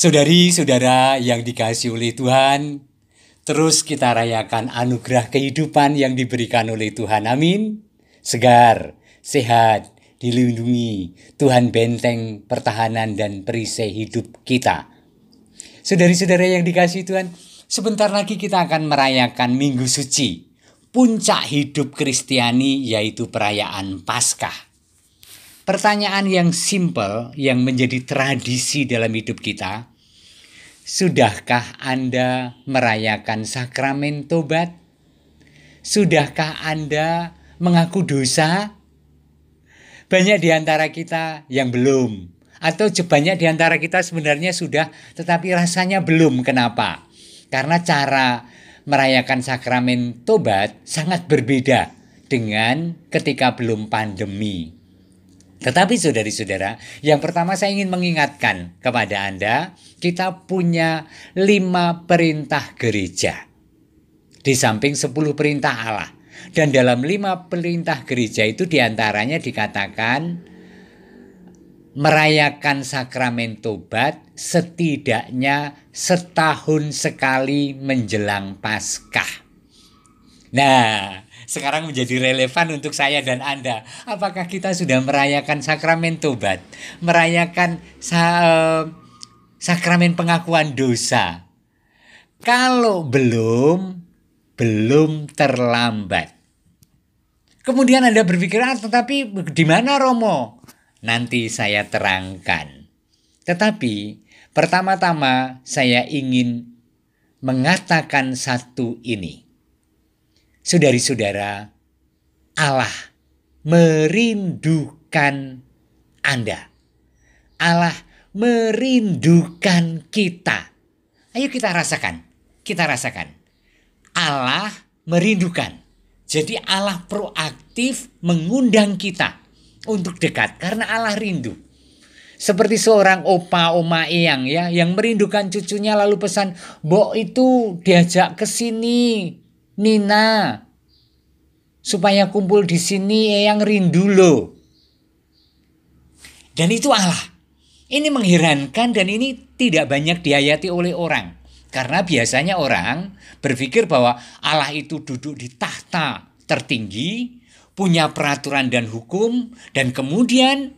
Saudari-saudara yang dikasih oleh Tuhan, terus kita rayakan anugerah kehidupan yang diberikan oleh Tuhan. Amin. Segar, sehat, dilindungi. Tuhan benteng pertahanan dan perisai hidup kita. Saudari-saudara yang dikasih Tuhan, sebentar lagi kita akan merayakan Minggu Suci. Puncak hidup Kristiani yaitu perayaan Paskah. Pertanyaan yang simple yang menjadi tradisi dalam hidup kita. Sudahkah Anda merayakan sakramen tobat? Sudahkah Anda mengaku dosa? Banyak di antara kita yang belum. Atau banyak di antara kita sebenarnya sudah tetapi rasanya belum. Kenapa? Karena cara merayakan sakramen tobat sangat berbeda dengan ketika belum pandemi. Tetapi saudari-saudara, yang pertama saya ingin mengingatkan kepada Anda, kita punya lima perintah gereja. Di samping sepuluh perintah Allah. Dan dalam lima perintah gereja itu di antaranya dikatakan merayakan sakramen tobat setidaknya setahun sekali menjelang Paskah. Nah, sekarang menjadi relevan untuk saya dan Anda. Apakah kita sudah merayakan sakramen tobat? Merayakan sa eh, sakramen pengakuan dosa? Kalau belum, belum terlambat. Kemudian Anda berpikir, ah, tetapi di mana Romo? Nanti saya terangkan. Tetapi pertama-tama saya ingin mengatakan satu ini Saudari-saudara, Allah merindukan Anda. Allah merindukan kita. Ayo kita rasakan. Kita rasakan. Allah merindukan. Jadi Allah proaktif mengundang kita untuk dekat karena Allah rindu. Seperti seorang opa oma eyang ya yang merindukan cucunya lalu pesan, "Mbok itu diajak ke sini, Nina. Supaya kumpul di sini yang rindu loh. Dan itu Allah. Ini mengherankan dan ini tidak banyak dihayati oleh orang. Karena biasanya orang berpikir bahwa Allah itu duduk di tahta tertinggi, punya peraturan dan hukum, dan kemudian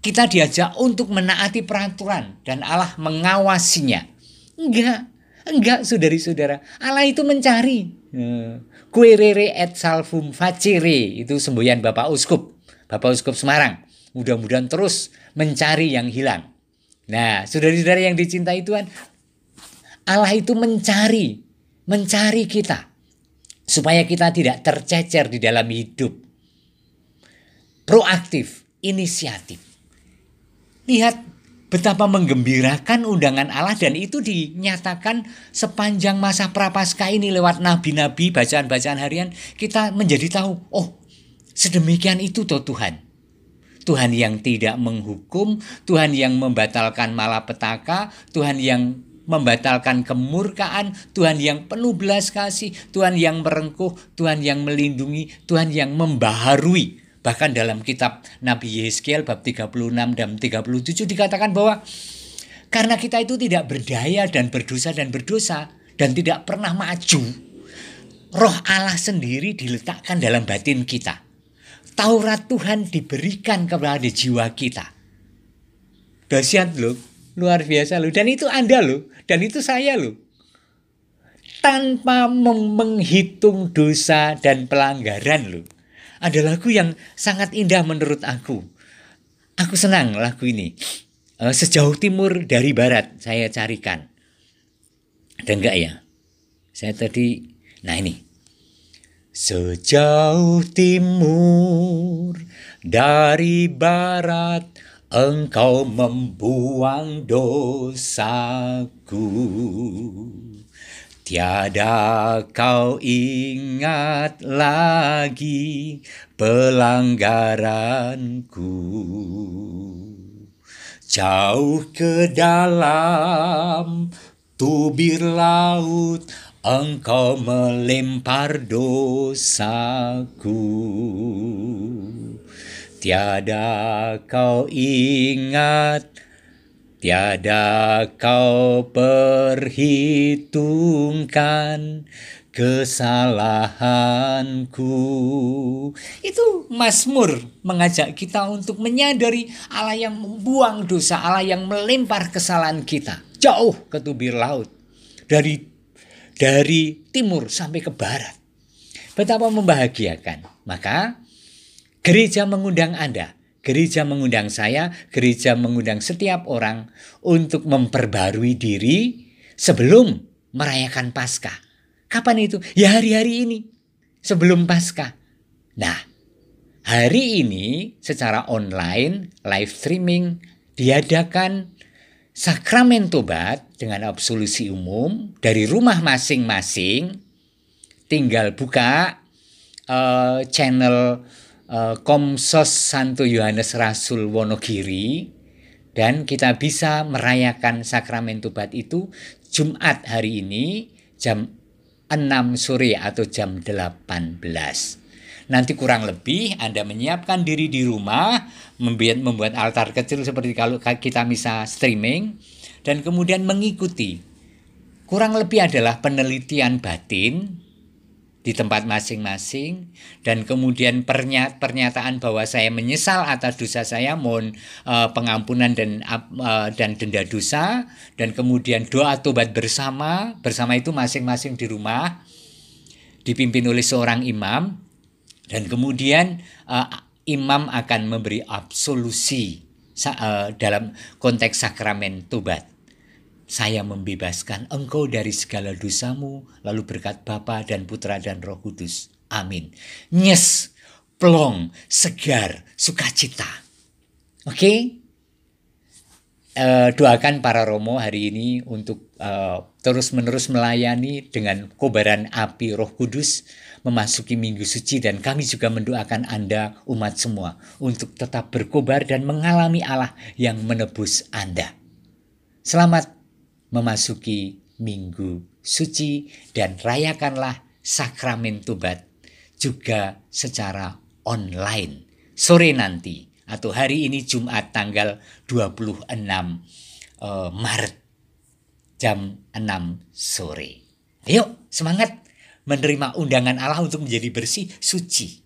kita diajak untuk menaati peraturan dan Allah mengawasinya. Enggak, enggak saudari-saudara. Allah itu mencari Kuerere et salvum facere itu semboyan Bapak Uskup, Bapak Uskup Semarang. Mudah-mudahan terus mencari yang hilang. Nah, saudara-saudara yang dicintai Tuhan, Allah itu mencari, mencari kita supaya kita tidak tercecer di dalam hidup. Proaktif, inisiatif. Lihat Betapa menggembirakan undangan Allah dan itu dinyatakan sepanjang masa prapaskah ini lewat nabi-nabi, bacaan-bacaan harian kita menjadi tahu, oh sedemikian itu toh Tuhan. Tuhan yang tidak menghukum, Tuhan yang membatalkan malapetaka, Tuhan yang membatalkan kemurkaan, Tuhan yang penuh belas kasih, Tuhan yang merengkuh, Tuhan yang melindungi, Tuhan yang membaharui Bahkan dalam kitab Nabi Yeskiel bab 36 dan 37 dikatakan bahwa karena kita itu tidak berdaya dan berdosa dan berdosa dan tidak pernah maju, roh Allah sendiri diletakkan dalam batin kita. Taurat Tuhan diberikan kepada jiwa kita. Dahsyat loh, luar biasa loh. Dan itu Anda loh, dan itu saya loh. Tanpa menghitung dosa dan pelanggaran loh ada lagu yang sangat indah menurut aku. Aku senang lagu ini. Uh, sejauh timur dari barat saya carikan. Ada enggak ya? Saya tadi, nah ini. Sejauh timur dari barat engkau membuang dosaku. Tiada kau ingat lagi pelanggaranku. Jauh ke dalam tubir laut Engkau melempar dosaku. Tiada kau ingat Tiada kau perhitungkan kesalahanku. Itu Mazmur mengajak kita untuk menyadari Allah yang membuang dosa, Allah yang melempar kesalahan kita jauh ke tubir laut. Dari dari timur sampai ke barat. Betapa membahagiakan. Maka gereja mengundang Anda Gereja mengundang saya, gereja mengundang setiap orang untuk memperbarui diri sebelum merayakan Paskah. Kapan itu? Ya hari-hari ini, sebelum Paskah. Nah, hari ini secara online, live streaming, diadakan sakramen tobat dengan absolusi umum dari rumah masing-masing. Tinggal buka uh, channel uh, Komsos Santo Yohanes Rasul Wonogiri dan kita bisa merayakan sakramen tobat itu Jumat hari ini jam 6 sore atau jam 18. Nanti kurang lebih Anda menyiapkan diri di rumah, membuat, membuat altar kecil seperti kalau kita bisa streaming, dan kemudian mengikuti. Kurang lebih adalah penelitian batin di tempat masing-masing. Dan kemudian pernyataan bahwa saya menyesal atas dosa saya mohon uh, pengampunan dan uh, dan denda dosa. Dan kemudian doa tobat bersama bersama itu masing-masing di rumah dipimpin oleh seorang imam. Dan kemudian uh, imam akan memberi absolusi uh, dalam konteks sakramen tobat saya membebaskan engkau dari segala dosamu, lalu berkat Bapa dan Putra dan Roh Kudus. Amin. Nyes, plong, segar, sukacita. Oke? Okay? Uh, eh, doakan para Romo hari ini untuk uh, terus-menerus melayani dengan kobaran api Roh Kudus memasuki Minggu Suci dan kami juga mendoakan Anda umat semua untuk tetap berkobar dan mengalami Allah yang menebus Anda. Selamat memasuki minggu suci dan rayakanlah sakramen tobat juga secara online sore nanti atau hari ini Jumat tanggal 26 uh, eh, Maret jam 6 sore. Ayo semangat menerima undangan Allah untuk menjadi bersih suci.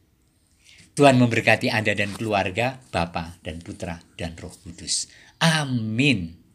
Tuhan memberkati Anda dan keluarga, Bapa dan Putra dan Roh Kudus. Amin.